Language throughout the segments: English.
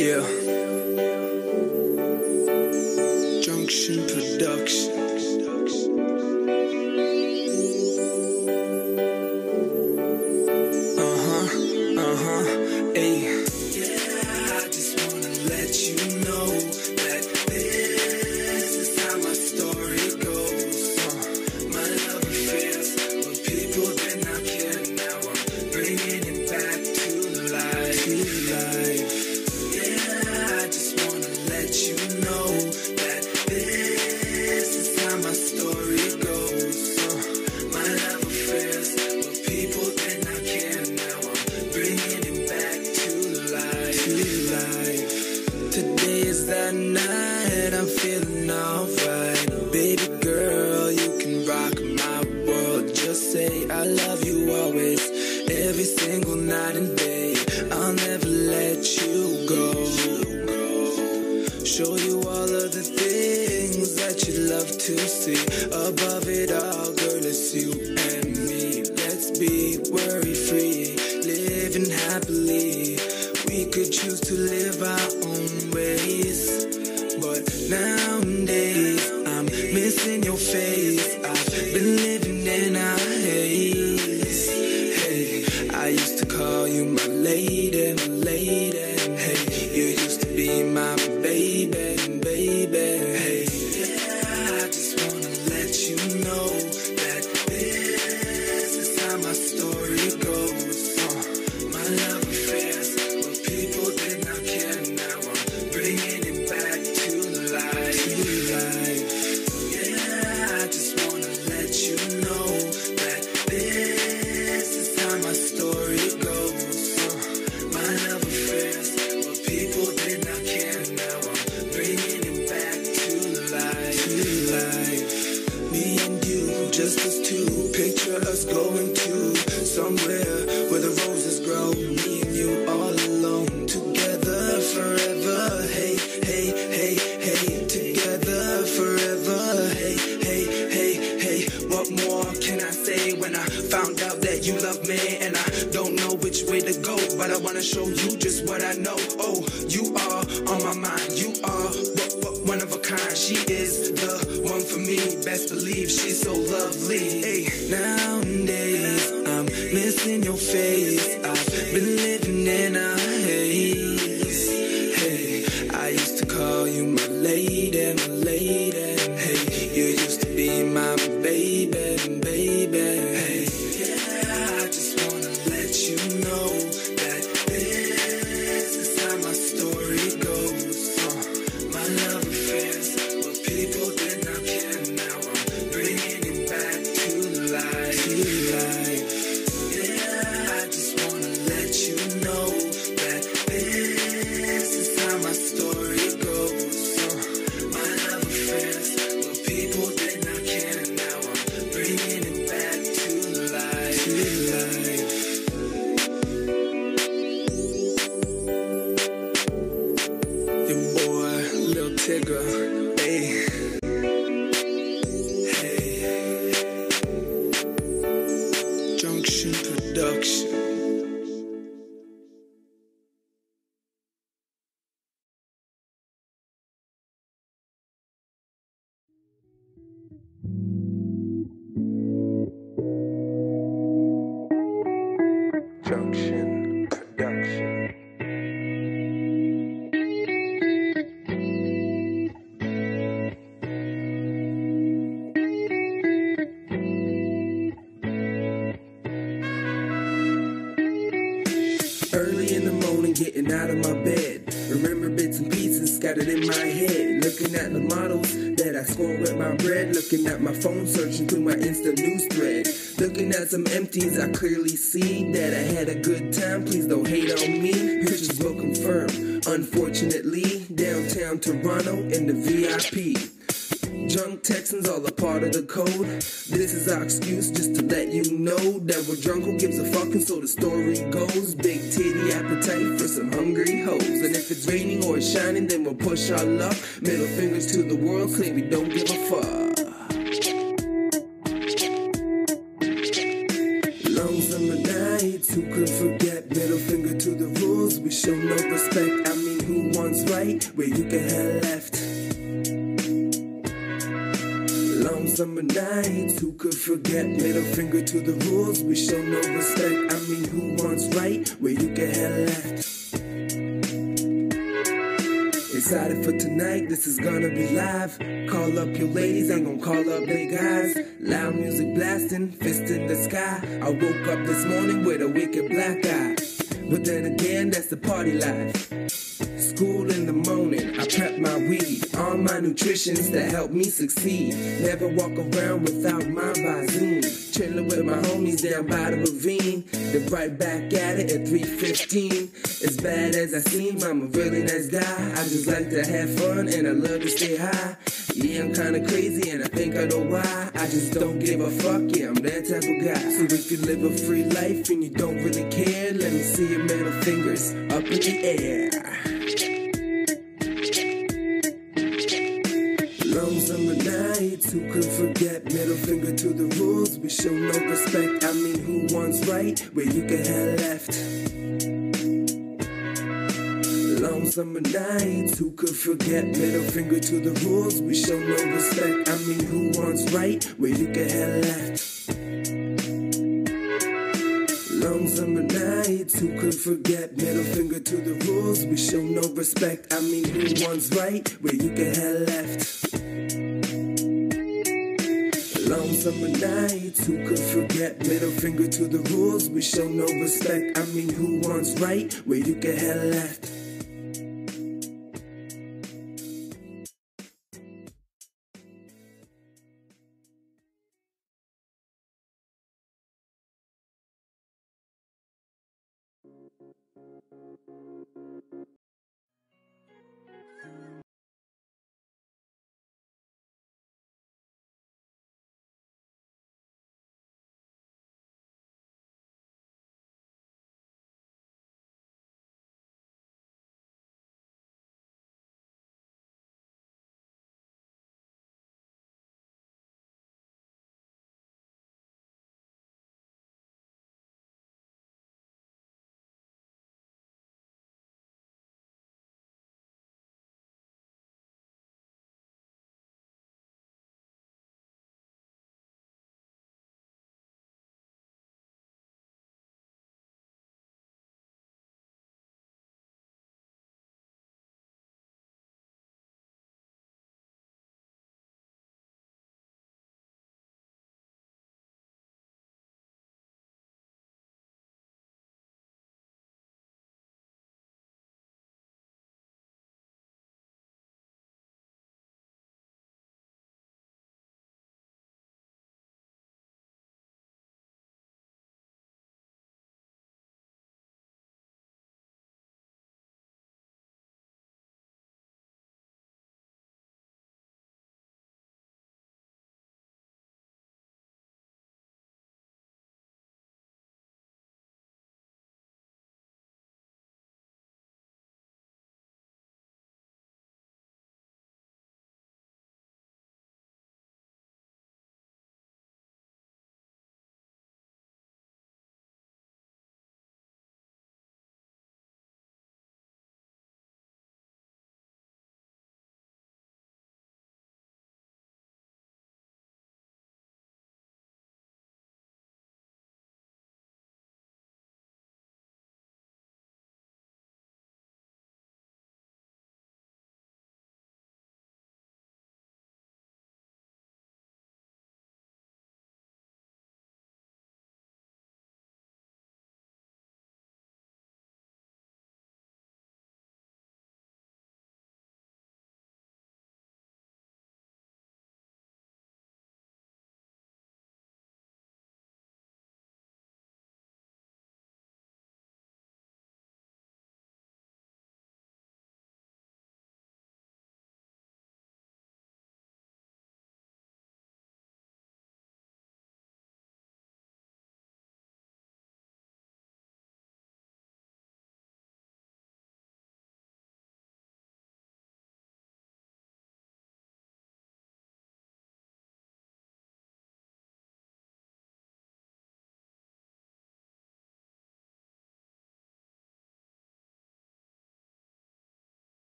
Yeah. Show you all of the things that you love to see. Above it all, girl, it's you and me. Let's be worry free, living happily. We could choose to live our own ways. But nowadays, I'm missing your face. Wanna show you just what I know. Oh, you are on my mind. You are what, one of a kind. She is the one for me. Best believe she's so lovely. Hey, nowadays I'm missing your face. Looking at my phone, searching through my Insta news thread. Looking at some empties, I clearly see that I had a good time. Please don't hate on me. Pictures will confirm. Unfortunately, downtown Toronto in the VIP. Drunk Texans all a part of the code. This is our excuse just to let you know that we're drunk. Who gives a fuck? And so the story goes. Big titty appetite for some hungry hoes. And if it's raining or it's shining, then we'll push our luck. Middle fingers to the world, claim we don't give a fuck. The rules, we show no respect. I mean, who wants right where you can have left? Long summer nights, who could forget? Middle finger to the rules, we show no respect. I mean, who wants right where you can have left? Excited for tonight, this is gonna be live. Call up your ladies, ain't gonna call up they guys. Loud music blasting, fist in the sky. I woke up this morning with a wicked black eye. But then again, that's the party life. School in the morning, I prep my weed. All my nutritions that help me succeed. Never walk around without my Visine. Chilling with my homies down by the ravine. Then right back at it at 315. As bad as I seem, I'm a really nice guy. I just like to have fun and I love to stay high. Yeah, I'm kinda crazy and I think I know why. I just don't give a fuck, yeah, I'm that type of guy. So if you live a free life and you don't really care, let me see your middle fingers up in the air. Long summer nights, who could forget? Middle finger to the rules, we show no respect. I mean, who wants right where you can have left? Long summer nights, who could forget? Middle finger to the rules, we show no respect. I mean, who wants right where you can have left? Long summer nights, who could forget? Middle finger to the rules, we show no respect. I mean, who wants right where you can have left? Long summer nights, who could forget? Middle finger to the rules, we show no respect. I mean, who wants right where you can have left?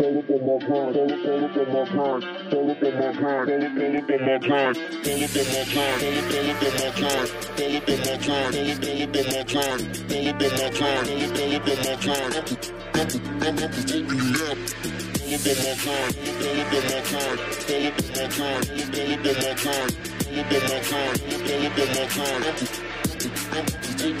Taking you.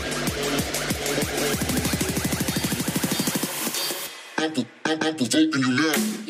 welcome you now.